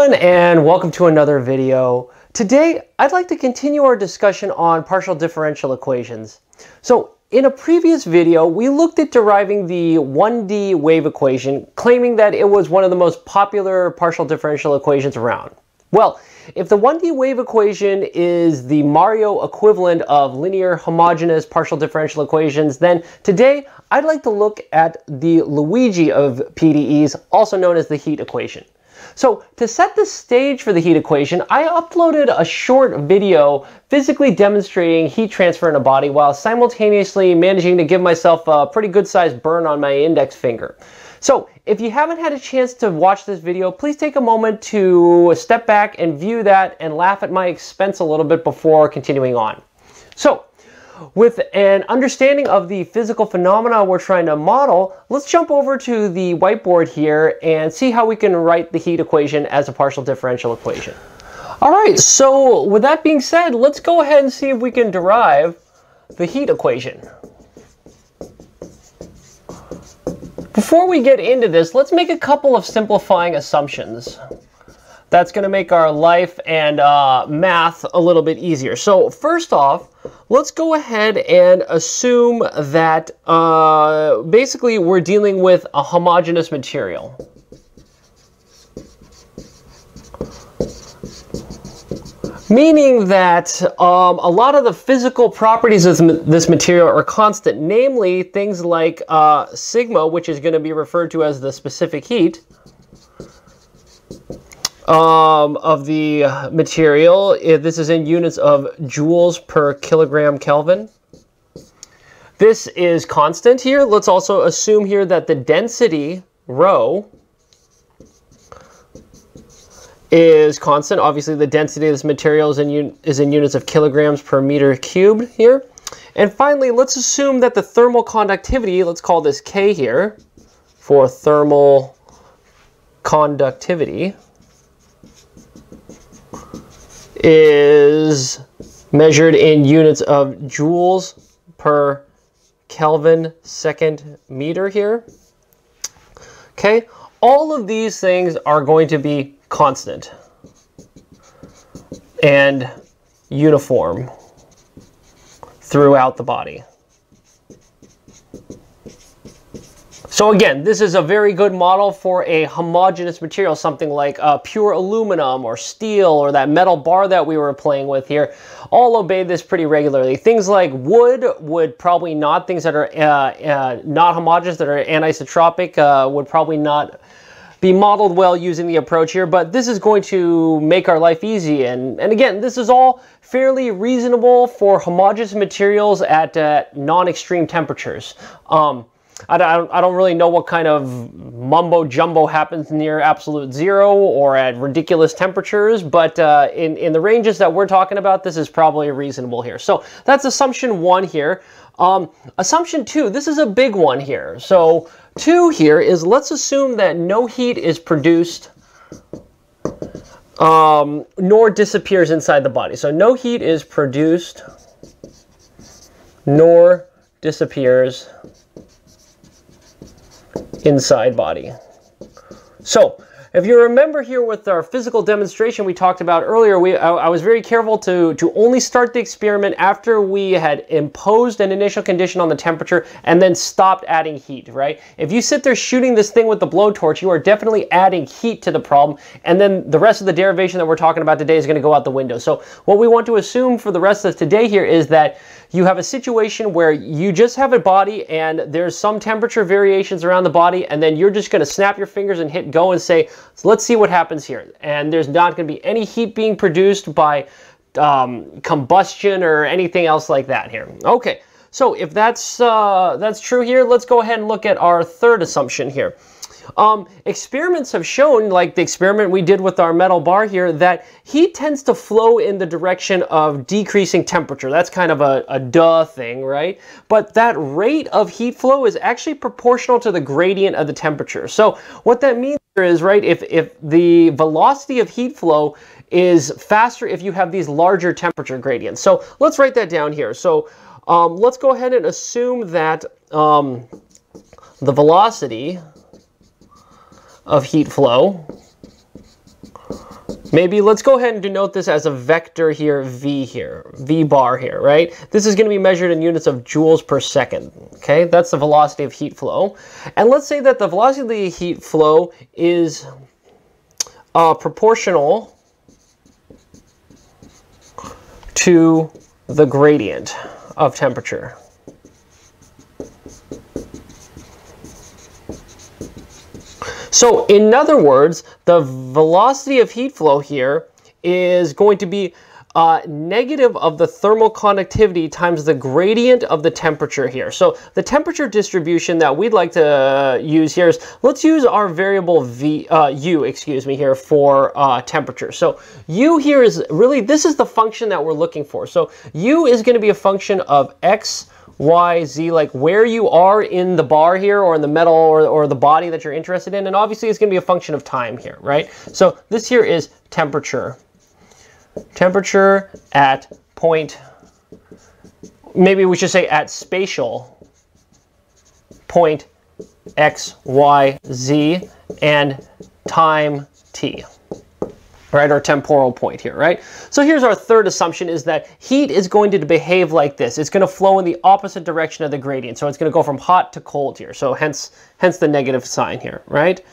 everyone and welcome to another video. Today I'd like to continue our discussion on partial differential equations. So in a previous video we looked at deriving the 1D wave equation claiming that it was one of the most popular partial differential equations around. Well, if the 1D wave equation is the Mario equivalent of linear homogeneous partial differential equations, then today I'd like to look at the Luigi of PDEs, also known as the heat equation. So to set the stage for the heat equation, I uploaded a short video physically demonstrating heat transfer in a body while simultaneously managing to give myself a pretty good sized burn on my index finger. So if you haven't had a chance to watch this video, please take a moment to step back and view that and laugh at my expense a little bit before continuing on. So with an understanding of the physical phenomena we're trying to model, let's jump over to the whiteboard here and see how we can write the heat equation as a partial differential equation. All right, so with that being said, let's go ahead and see if we can derive the heat equation. Before we get into this, let's make a couple of simplifying assumptions. That's going to make our life and uh, math a little bit easier. So first off, let's go ahead and assume that uh, basically we're dealing with a homogeneous material. Meaning that um, a lot of the physical properties of this material are constant, namely things like uh, sigma, which is going to be referred to as the specific heat, um, of the material. This is in units of joules per kilogram Kelvin. This is constant here. Let's also assume here that the density, rho, is constant. Obviously, the density of this material is in, is in units of kilograms per meter cubed here. And finally, let's assume that the thermal conductivity, let's call this K here, for thermal conductivity, is measured in units of joules per Kelvin second meter here. Okay, all of these things are going to be constant and uniform throughout the body. So again, this is a very good model for a homogeneous material, something like uh, pure aluminum or steel or that metal bar that we were playing with here, all obey this pretty regularly. Things like wood would probably not, things that are uh, uh, not homogeneous, that are anisotropic, uh, would probably not be modeled well using the approach here, but this is going to make our life easy. And, and again, this is all fairly reasonable for homogeneous materials at uh, non-extreme temperatures. Um, I don't, I don't really know what kind of mumbo jumbo happens near absolute zero or at ridiculous temperatures, but uh, in, in the ranges that we're talking about, this is probably reasonable here. So that's assumption one here. Um, assumption two, this is a big one here. So two here is let's assume that no heat is produced um, nor disappears inside the body. So no heat is produced nor disappears inside body. So if you remember here with our physical demonstration we talked about earlier, we, I, I, was very careful to, to only start the experiment after we had imposed an initial condition on the temperature and then stopped adding heat, right? If you sit there shooting this thing with the blowtorch, you are definitely adding heat to the problem, and then the rest of the derivation that we're talking about today is going to go out the window. So what we want to assume for the rest of today here is that you have a situation where you just have a body and there's some temperature variations around the body and then you're just going to snap your fingers and hit go and say, so let's see what happens here. And there's not going to be any heat being produced by um, combustion or anything else like that here. Okay, so if that's, uh, that's true here, let's go ahead and look at our third assumption here. Um, experiments have shown, like the experiment we did with our metal bar here, that heat tends to flow in the direction of decreasing temperature. That's kind of a, a duh thing, right? But that rate of heat flow is actually proportional to the gradient of the temperature. So what that means is, right, if, if the velocity of heat flow is faster if you have these larger temperature gradients. So let's write that down here. So um, let's go ahead and assume that um, the velocity of heat flow Maybe let's go ahead and denote this as a vector here, v here, v bar here, right? This is going to be measured in units of joules per second, okay? That's the velocity of heat flow. And let's say that the velocity of the heat flow is uh, proportional to the gradient of temperature. So in other words, the velocity of heat flow here is going to be uh, negative of the thermal conductivity times the gradient of the temperature here. So the temperature distribution that we'd like to use here is, let's use our variable v, uh, u, excuse me, here for uh, temperature. So u here is really, this is the function that we're looking for. So u is going to be a function of x, y, z, like where you are in the bar here or in the metal or, or the body that you're interested in. And obviously it's going to be a function of time here, right? So this here is temperature temperature at point, maybe we should say at spatial point x, y, z, and time t, right, Our temporal point here, right? So here's our third assumption is that heat is going to behave like this. It's going to flow in the opposite direction of the gradient. So it's going to go from hot to cold here. So hence, hence the negative sign here, right?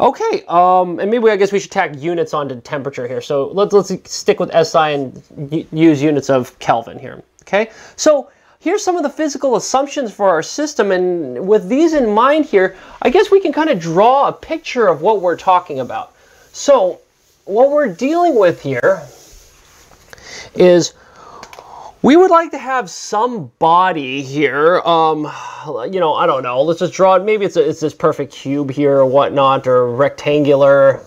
Okay, um, and maybe I guess we should tack units onto temperature here. So let's, let's stick with SI and use units of Kelvin here, okay? So here's some of the physical assumptions for our system, and with these in mind here, I guess we can kind of draw a picture of what we're talking about. So what we're dealing with here is we would like to have some body here. Um, you know, I don't know. Let's just draw it. Maybe it's, a, it's this perfect cube here or whatnot, or rectangular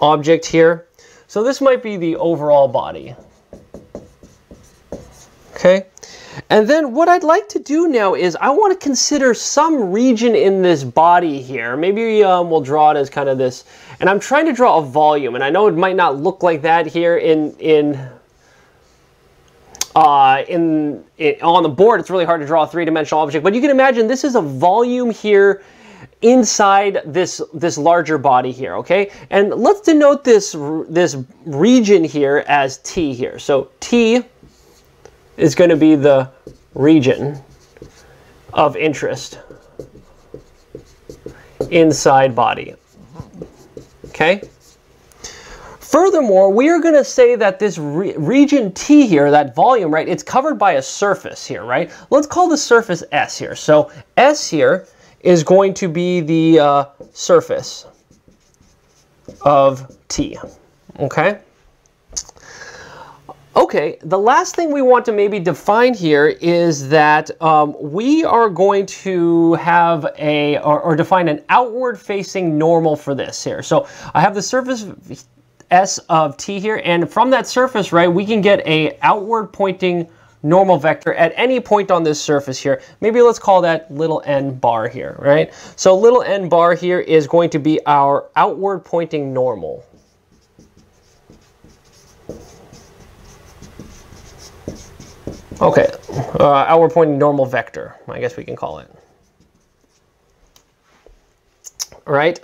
object here. So this might be the overall body. Okay. And then what I'd like to do now is I want to consider some region in this body here. Maybe um, we'll draw it as kind of this. And I'm trying to draw a volume. And I know it might not look like that here in, in uh, in it, on the board, it's really hard to draw a three-dimensional object, but you can imagine this is a volume here inside this this larger body here, okay? And let's denote this this region here as T here. So T is going to be the region of interest inside body. Okay? Furthermore, we are going to say that this re region T here, that volume, right, it's covered by a surface here, right? Let's call the surface S here. So S here is going to be the uh, surface of T, okay? Okay, the last thing we want to maybe define here is that um, we are going to have a, or, or define an outward facing normal for this here. So I have the surface s of t here, and from that surface, right, we can get a outward pointing normal vector at any point on this surface here. Maybe let's call that little n bar here, right? So little n bar here is going to be our outward pointing normal. Okay, uh, outward pointing normal vector, I guess we can call it. Right?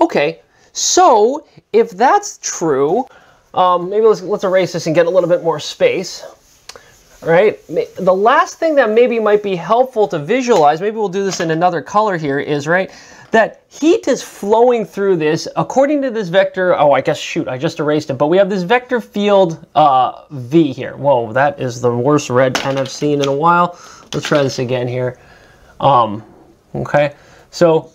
Okay, so if that's true, um, maybe let's, let's erase this and get a little bit more space. All right, the last thing that maybe might be helpful to visualize, maybe we'll do this in another color here, is right, that heat is flowing through this according to this vector. Oh, I guess, shoot, I just erased it. But we have this vector field uh, V here. Whoa, that is the worst red pen I've seen in a while. Let's try this again here. Um, okay, so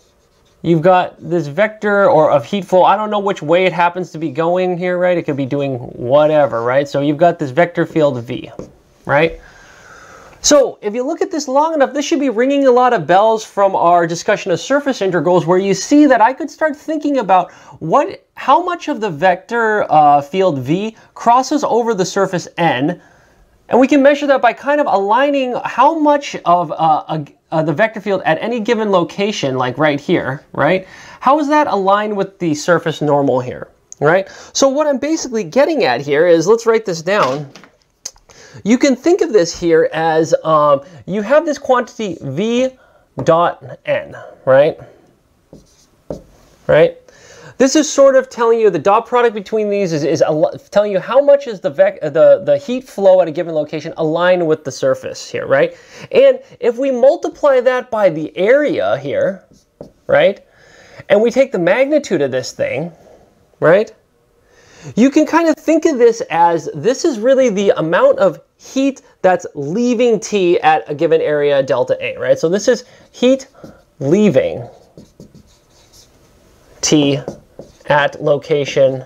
You've got this vector or of heat flow. I don't know which way it happens to be going here, right? It could be doing whatever, right? So you've got this vector field V, right? So if you look at this long enough, this should be ringing a lot of bells from our discussion of surface integrals where you see that I could start thinking about what, how much of the vector uh, field V crosses over the surface N. And we can measure that by kind of aligning how much of uh, a, uh, the vector field at any given location, like right here, right? How is that aligned with the surface normal here, right? So what I'm basically getting at here is, let's write this down. You can think of this here as um, you have this quantity v dot n, right? Right? This is sort of telling you the dot product between these is, is telling you how much is the, the, the heat flow at a given location aligned with the surface here, right? And if we multiply that by the area here, right? And we take the magnitude of this thing, right? You can kind of think of this as this is really the amount of heat that's leaving T at a given area delta A, right? So this is heat leaving T at location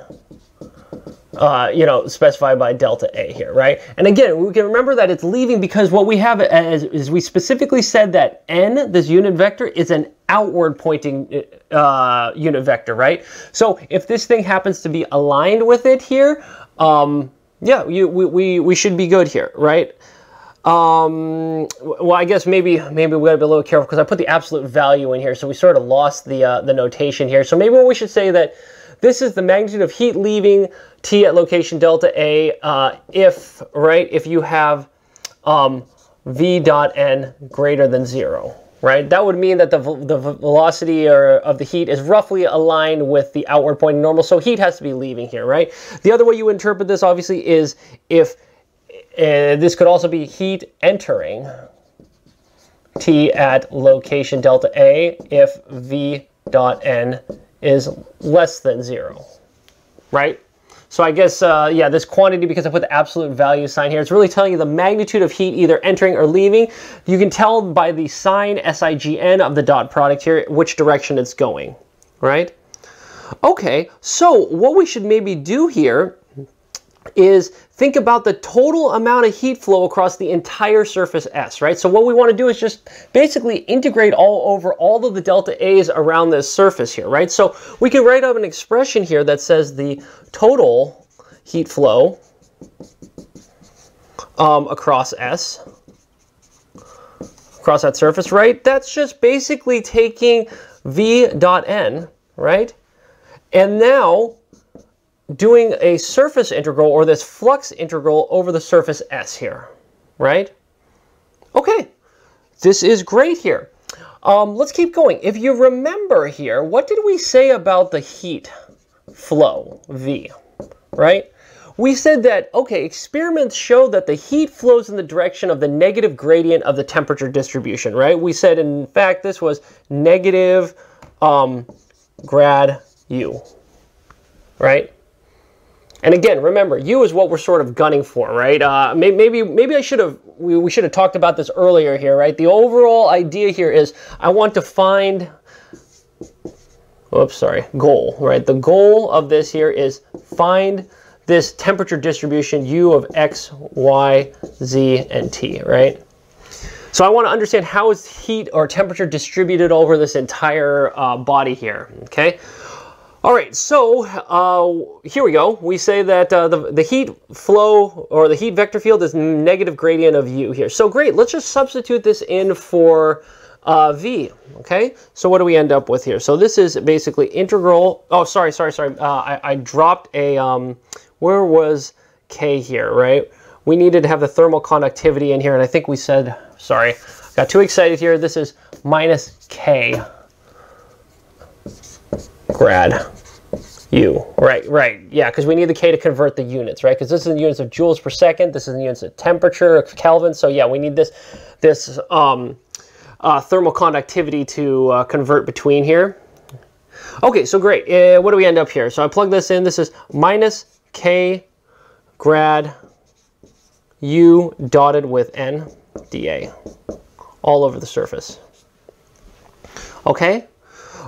uh, you know, specified by delta A here, right? And again, we can remember that it's leaving because what we have as, is we specifically said that n, this unit vector, is an outward pointing uh, unit vector, right? So if this thing happens to be aligned with it here, um, yeah, you, we, we, we should be good here, right? Um, well, I guess maybe maybe we gotta be a little careful because I put the absolute value in here, so we sort of lost the uh, the notation here. So maybe we should say that this is the magnitude of heat leaving T at location delta A uh, if right if you have um, V dot N greater than zero. Right, that would mean that the, the velocity or, of the heat is roughly aligned with the outward pointing normal, so heat has to be leaving here, right? The other way you interpret this, obviously, is if uh, this could also be heat entering T at location delta A if V dot N is less than zero, right? So I guess, uh, yeah, this quantity, because I put the absolute value sign here, it's really telling you the magnitude of heat either entering or leaving. You can tell by the sign SIGN of the dot product here which direction it's going, right? Okay, so what we should maybe do here is think about the total amount of heat flow across the entire surface S, right? So what we want to do is just basically integrate all over all of the delta A's around this surface here, right? So we can write up an expression here that says the total heat flow um, across S, across that surface, right? That's just basically taking V dot N, right? And now doing a surface integral or this flux integral over the surface S here, right? Okay, this is great here. Um, let's keep going. If you remember here, what did we say about the heat flow, V, right? We said that, okay, experiments show that the heat flows in the direction of the negative gradient of the temperature distribution, right? We said, in fact, this was negative um, grad U, right? And again, remember, U is what we're sort of gunning for, right? Uh, maybe maybe I should have we, we should have talked about this earlier here, right? The overall idea here is I want to find, oops, sorry, goal, right? The goal of this here is find this temperature distribution U of X, Y, Z, and T, right? So I want to understand how is heat or temperature distributed over this entire uh, body here, okay? All right, so uh, here we go. We say that uh, the, the heat flow or the heat vector field is negative gradient of u here. So great, let's just substitute this in for uh, v, okay? So what do we end up with here? So this is basically integral, oh, sorry, sorry, sorry. Uh, I, I, dropped a, um, where was k here, right? We needed to have the thermal conductivity in here, and I think we said, sorry, got too excited here. This is minus k grad U. Right, right. Yeah, because we need the K to convert the units, right? Because this is in units of joules per second. This is in units of temperature, Kelvin. So yeah, we need this this um, uh, thermal conductivity to uh, convert between here. Okay, so great. Uh, what do we end up here? So I plug this in. This is minus K grad U dotted with N dA all over the surface. Okay,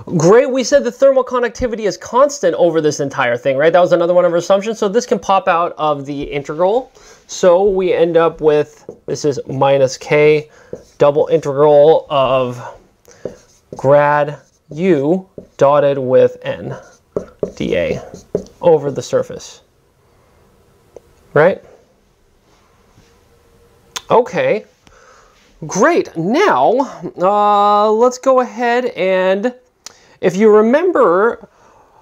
Great, we said the thermal conductivity is constant over this entire thing, right? That was another one of our assumptions. So this can pop out of the integral. So we end up with, this is minus k double integral of grad u dotted with n dA over the surface, right? Okay, great. Now, uh, let's go ahead and if you remember,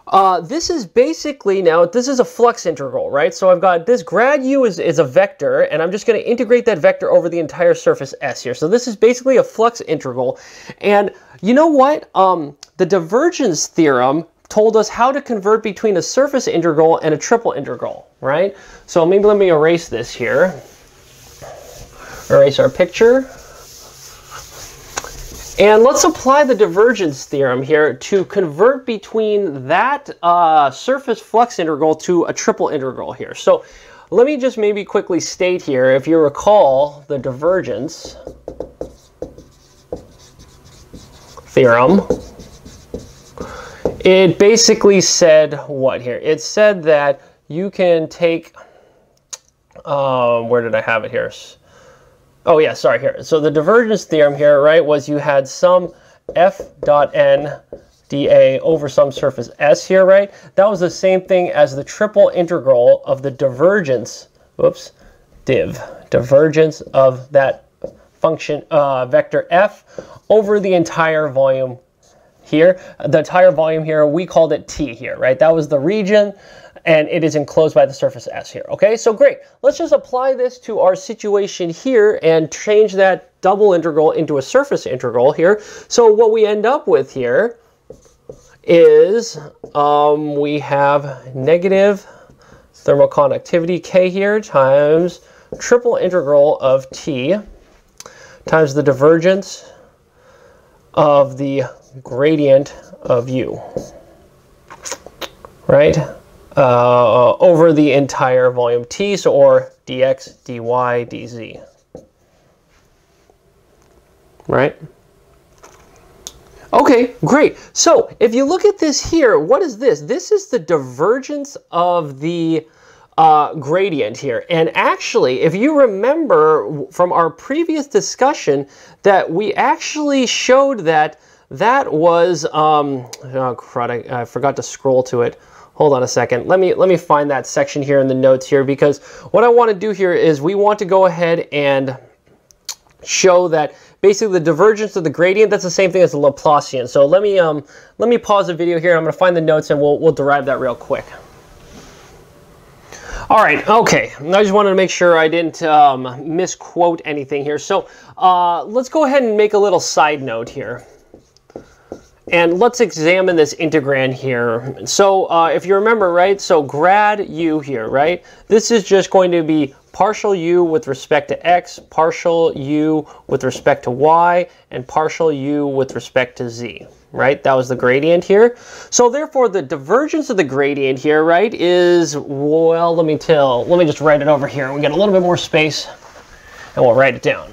uh, this is basically now, this is a flux integral, right? So I've got this grad u is, is a vector, and I'm just going to integrate that vector over the entire surface S here. So this is basically a flux integral. And you know what? Um, the divergence theorem told us how to convert between a surface integral and a triple integral, right? So maybe let me erase this here. Erase our picture. And let's apply the divergence theorem here to convert between that uh, surface flux integral to a triple integral here. So let me just maybe quickly state here, if you recall the divergence theorem, it basically said what here? It said that you can take, um, where did I have it here? Oh yeah, sorry here. So the divergence theorem here, right, was you had some f dot n dA over some surface S here, right? That was the same thing as the triple integral of the divergence, whoops, div, divergence of that function uh, vector f over the entire volume here. The entire volume here, we called it T here, right? That was the region and it is enclosed by the surface S here. Okay, so great. Let's just apply this to our situation here and change that double integral into a surface integral here. So what we end up with here is um, we have negative thermal conductivity K here times triple integral of T times the divergence of the gradient of U, right? Uh, over the entire volume T, so or dx, dy, dz, right? Okay, great. So if you look at this here, what is this? This is the divergence of the uh, gradient here. And actually, if you remember from our previous discussion that we actually showed that that was, um, oh crud, I, I forgot to scroll to it. Hold on a second. Let me let me find that section here in the notes here because what I want to do here is we want to go ahead and show that basically the divergence of the gradient, that's the same thing as the Laplacian. So let me, um, let me pause the video here. I'm going to find the notes and we'll, we'll derive that real quick. All right, okay. I just wanted to make sure I didn't um, misquote anything here. So uh, let's go ahead and make a little side note here. And let's examine this integrand here. So uh, if you remember, right, so grad u here, right? This is just going to be partial u with respect to x, partial u with respect to y, and partial u with respect to z, right? That was the gradient here. So therefore, the divergence of the gradient here, right, is, well, let me tell, let me just write it over here. We get a little bit more space, and we'll write it down.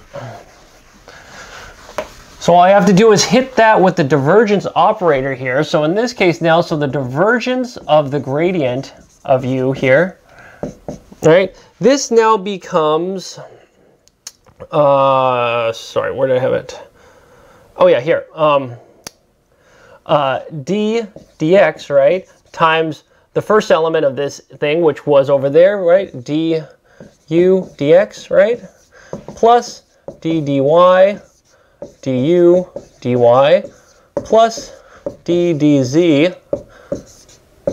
So all I have to do is hit that with the divergence operator here. So in this case now, so the divergence of the gradient of u here, right? This now becomes, uh, sorry, where did I have it? Oh yeah, here. Um, uh, d dx, right, times the first element of this thing, which was over there, right, d u dx, right, plus d dy du dy plus d dz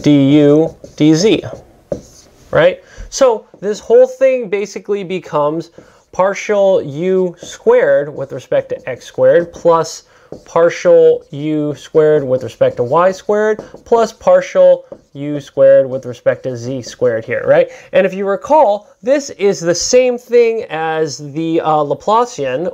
du dz, right? So this whole thing basically becomes partial u squared with respect to x squared plus partial u squared with respect to y squared plus partial u squared with respect to z squared here, right? And if you recall, this is the same thing as the uh, Laplacian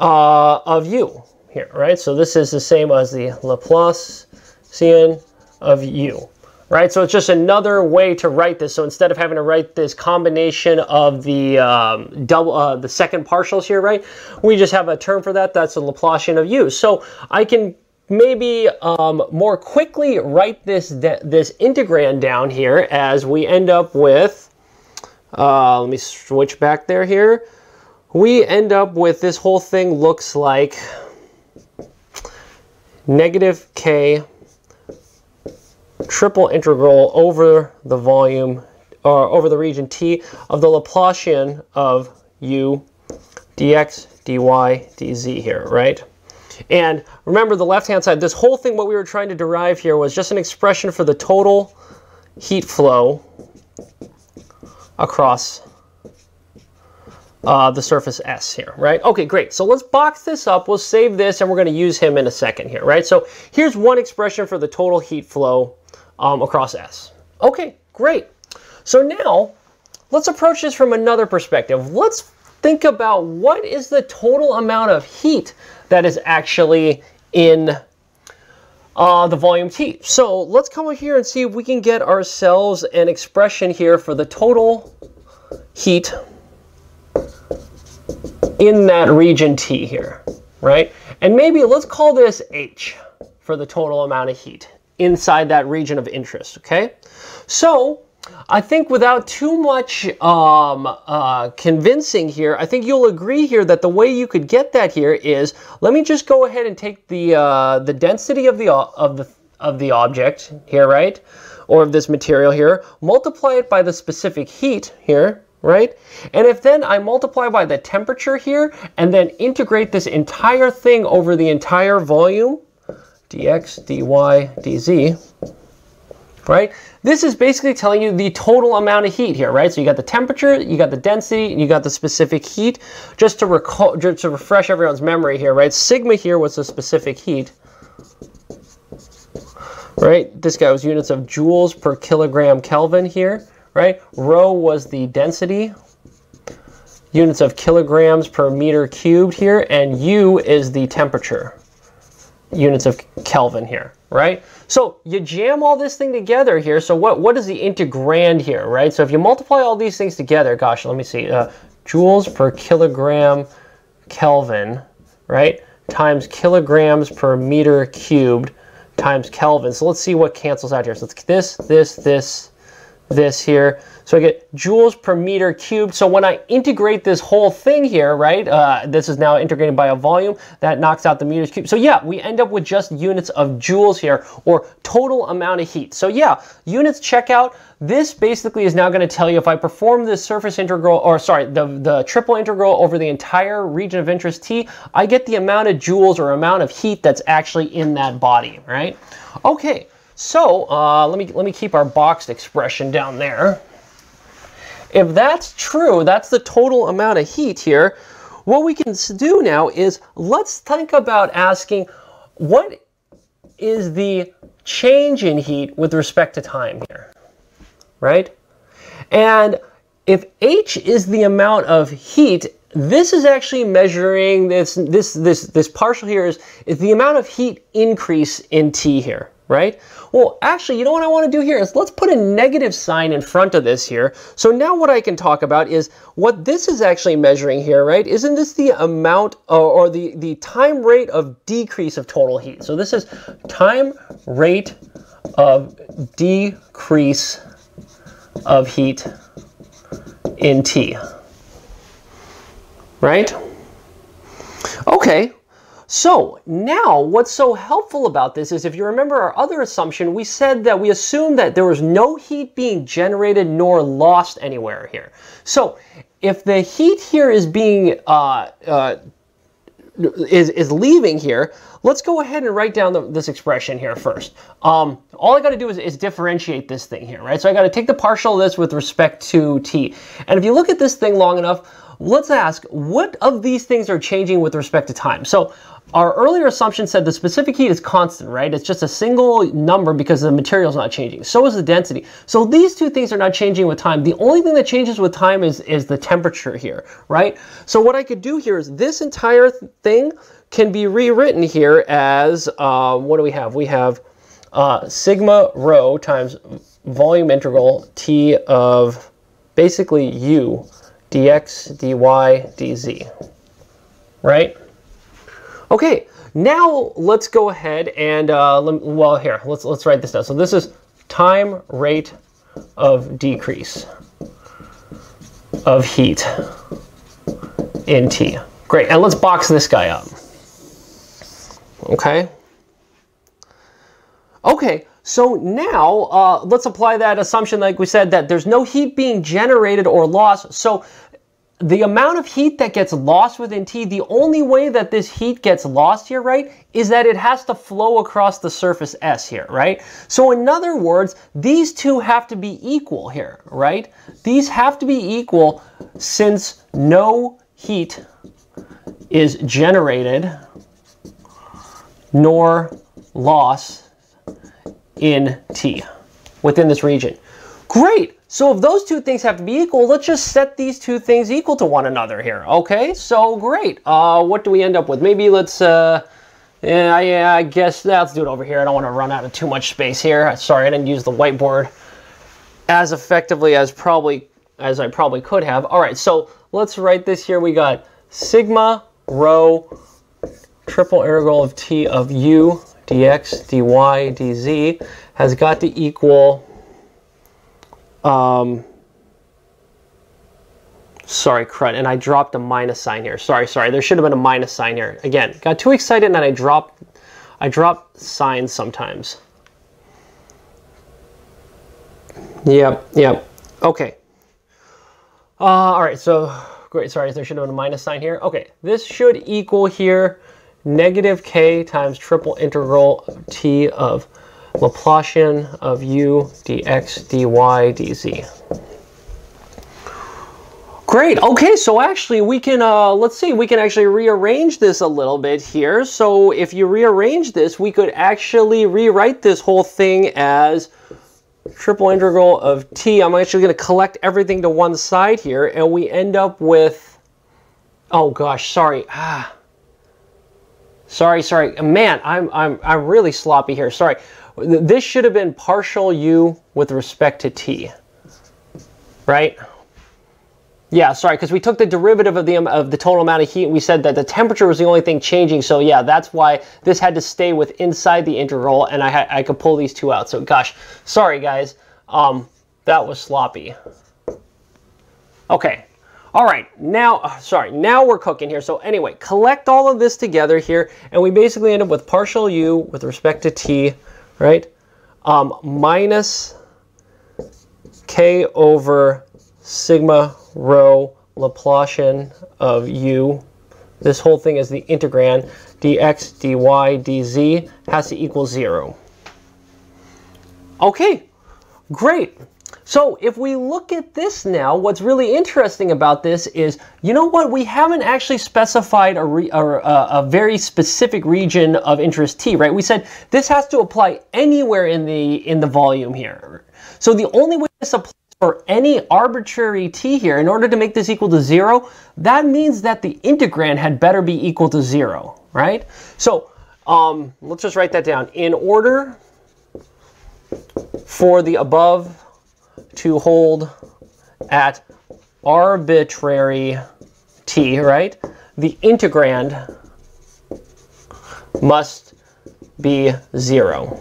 uh, of u here, right? So this is the same as the Laplacian of u, right? So it's just another way to write this. So instead of having to write this combination of the um, double, uh, the second partials here, right? We just have a term for that. That's the Laplacian of u. So I can maybe um, more quickly write this this integrand down here as we end up with. Uh, let me switch back there here we end up with this whole thing looks like negative k triple integral over the volume or over the region t of the Laplacian of u dx dy dz here, right? And remember the left-hand side, this whole thing, what we were trying to derive here was just an expression for the total heat flow across uh, the surface S here, right? Okay, great. So let's box this up. We'll save this, and we're going to use him in a second here, right? So here's one expression for the total heat flow um, across S. Okay, great. So now let's approach this from another perspective. Let's think about what is the total amount of heat that is actually in uh, the volume T. So let's come over here and see if we can get ourselves an expression here for the total heat in that region T here, right? And maybe let's call this H for the total amount of heat inside that region of interest, okay? So I think without too much um, uh, convincing here, I think you'll agree here that the way you could get that here is, let me just go ahead and take the, uh, the density of the, of, the, of the object here, right? Or of this material here, multiply it by the specific heat here, right? And if then I multiply by the temperature here and then integrate this entire thing over the entire volume, dx, dy, dz, right? This is basically telling you the total amount of heat here, right? So you got the temperature, you got the density, you got the specific heat. Just to recall, just to refresh everyone's memory here, right? Sigma here was the specific heat, right? This guy was units of joules per kilogram Kelvin here right? Rho was the density, units of kilograms per meter cubed here, and U is the temperature, units of Kelvin here, right? So you jam all this thing together here. So what, what is the integrand here, right? So if you multiply all these things together, gosh, let me see, uh, joules per kilogram Kelvin, right? Times kilograms per meter cubed times Kelvin. So let's see what cancels out here. So it's this, this, this, this here. So I get joules per meter cubed. So when I integrate this whole thing here, right, uh, this is now integrated by a volume, that knocks out the meters cubed. So yeah, we end up with just units of joules here, or total amount of heat. So yeah, units check out. This basically is now going to tell you if I perform this surface integral, or sorry, the, the triple integral over the entire region of interest T, I get the amount of joules or amount of heat that's actually in that body, right? Okay, so uh, let me let me keep our boxed expression down there. If that's true, that's the total amount of heat here. What we can do now is let's think about asking what is the change in heat with respect to time here, right? And if H is the amount of heat, this is actually measuring this, this, this, this partial here is, is the amount of heat increase in T here, right? Well, actually, you know what I want to do here is let's put a negative sign in front of this here. So now what I can talk about is what this is actually measuring here, right? Isn't this the amount or, or the, the time rate of decrease of total heat? So this is time rate of decrease of heat in T, right? Okay, so now what's so helpful about this is if you remember our other assumption, we said that we assumed that there was no heat being generated nor lost anywhere here. So if the heat here is being uh, uh, is, is leaving here, let's go ahead and write down the, this expression here first. Um, all I got to do is, is differentiate this thing here, right? So I got to take the partial of this with respect to t. And if you look at this thing long enough, let's ask, what of these things are changing with respect to time? So our earlier assumption said the specific heat is constant, right? It's just a single number because the material is not changing. So is the density. So these two things are not changing with time. The only thing that changes with time is, is the temperature here, right? So what I could do here is this entire thing can be rewritten here as, uh, what do we have? We have uh, sigma rho times volume integral t of basically u dx, dy, dz, right? Okay, now let's go ahead and, uh, let, well, here, let's, let's write this down. So this is time rate of decrease of heat in T. Great, and let's box this guy up. Okay. Okay, so now uh, let's apply that assumption like we said that there's no heat being generated or lost. So the amount of heat that gets lost within T, the only way that this heat gets lost here, right, is that it has to flow across the surface S here, right? So in other words, these two have to be equal here, right? These have to be equal since no heat is generated nor loss in T within this region. Great. So if those two things have to be equal, let's just set these two things equal to one another here. Okay, so great. Uh, what do we end up with? Maybe let's, uh, yeah, yeah, I guess, let's do it over here. I don't want to run out of too much space here. Sorry, I didn't use the whiteboard as effectively as probably, as I probably could have. All right, so let's write this here. We got sigma rho triple integral of t of u dx dy dz has got to equal um, sorry, crud, and I dropped a minus sign here. Sorry, sorry, there should have been a minus sign here. Again, got too excited and I dropped, I drop signs sometimes. Yep, yep, okay. Uh, all right, so great, sorry, there should have been a minus sign here. Okay, this should equal here negative k times triple integral t of Laplacian of u dx dy dz. Great. Okay, so actually we can, uh, let's see, we can actually rearrange this a little bit here. So if you rearrange this, we could actually rewrite this whole thing as triple integral of t. I'm actually going to collect everything to one side here, and we end up with, oh gosh, sorry. Ah. Sorry, sorry. Man, I'm, I'm, I'm really sloppy here. Sorry. This should have been partial u with respect to t, right? Yeah, sorry, because we took the derivative of the of the total amount of heat. And we said that the temperature was the only thing changing. So yeah, that's why this had to stay with inside the integral, and I I could pull these two out. So gosh, sorry guys, um, that was sloppy. Okay, all right, now, uh, sorry, now we're cooking here. So anyway, collect all of this together here, and we basically end up with partial u with respect to t right? Um, minus k over sigma rho Laplacian of u. This whole thing is the integrand dx, dy, dz has to equal 0. Okay, great. So if we look at this now, what's really interesting about this is, you know what, we haven't actually specified a, re, a, a, very specific region of interest T, right? We said this has to apply anywhere in the, in the volume here. So the only way this applies for any arbitrary T here, in order to make this equal to zero, that means that the integrand had better be equal to zero, right? So um, let's just write that down. In order for the above to hold at arbitrary t, right? The integrand must be zero,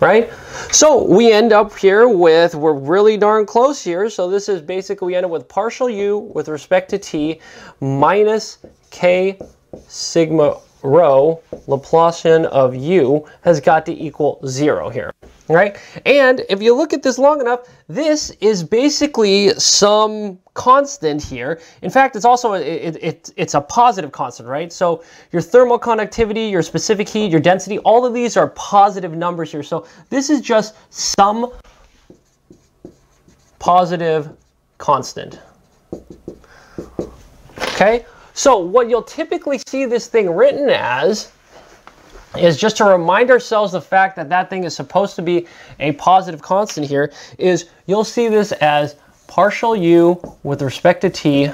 right? So we end up here with, we're really darn close here. So this is basically, we end up with partial u with respect to t minus k sigma rho Laplacian of u has got to equal zero here right? And if you look at this long enough, this is basically some constant here. In fact, it's also, it, it, it's a positive constant, right? So your thermal conductivity, your specific heat, your density, all of these are positive numbers here. So this is just some positive constant. Okay, so what you'll typically see this thing written as is just to remind ourselves the fact that that thing is supposed to be a positive constant here, is you'll see this as partial u with respect to t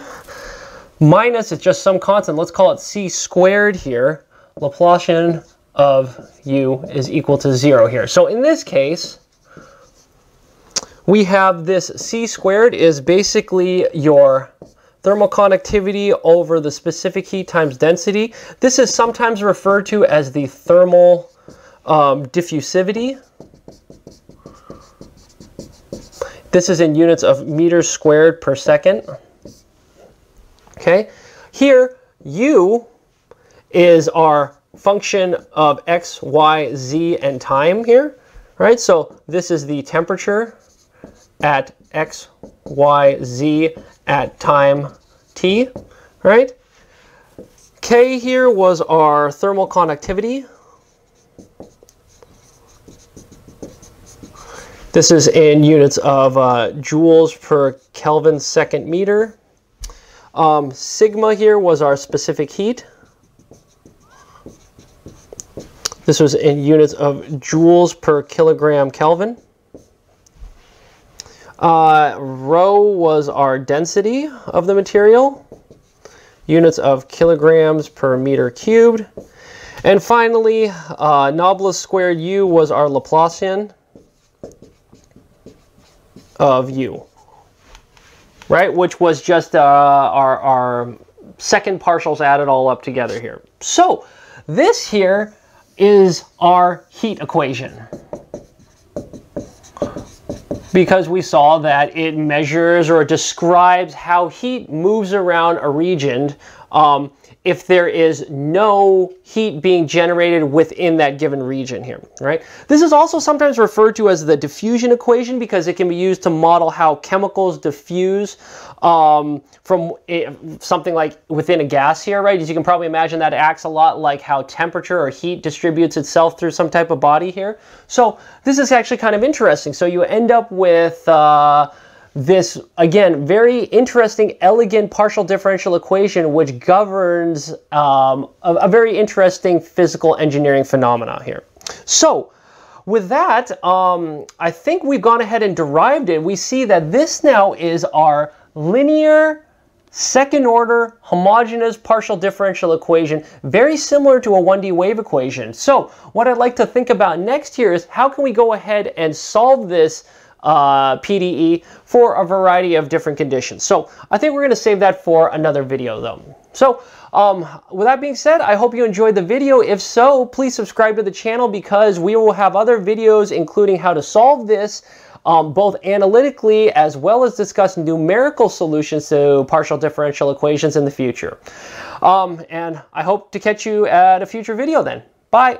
minus, it's just some constant, let's call it c squared here, Laplacian of u is equal to 0 here. So in this case, we have this c squared is basically your thermal conductivity over the specific heat times density. This is sometimes referred to as the thermal um, diffusivity. This is in units of meters squared per second. Okay, here U is our function of x, y, z, and time here, right? So this is the temperature at x, y, z at time t, right? K here was our thermal conductivity. This is in units of uh, joules per Kelvin second meter. Um, sigma here was our specific heat. This was in units of joules per kilogram Kelvin. Uh, rho was our density of the material, units of kilograms per meter cubed. And finally, uh, squared U was our Laplacian of U, right? Which was just uh, our, our second partials added all up together here. So this here is our heat equation. Because we saw that it measures or describes how heat moves around a region um, if there is no heat being generated within that given region here, right? This is also sometimes referred to as the diffusion equation because it can be used to model how chemicals diffuse um, from a, something like within a gas here, right? As you can probably imagine that acts a lot like how temperature or heat distributes itself through some type of body here. So this is actually kind of interesting. So you end up with uh, this, again, very interesting, elegant partial differential equation which governs um, a, a, very interesting physical engineering phenomena here. So, with that, um, I think we've gone ahead and derived it. We see that this now is our linear second order homogeneous partial differential equation, very similar to a 1D wave equation. So what I'd like to think about next here is how can we go ahead and solve this uh, PDE for a variety of different conditions. So I think we're going to save that for another video though. So um, with that being said, I hope you enjoyed the video. If so, please subscribe to the channel because we will have other videos including how to solve this um, both analytically as well as discuss numerical solutions to partial differential equations in the future. Um, and I hope to catch you at a future video then. Bye.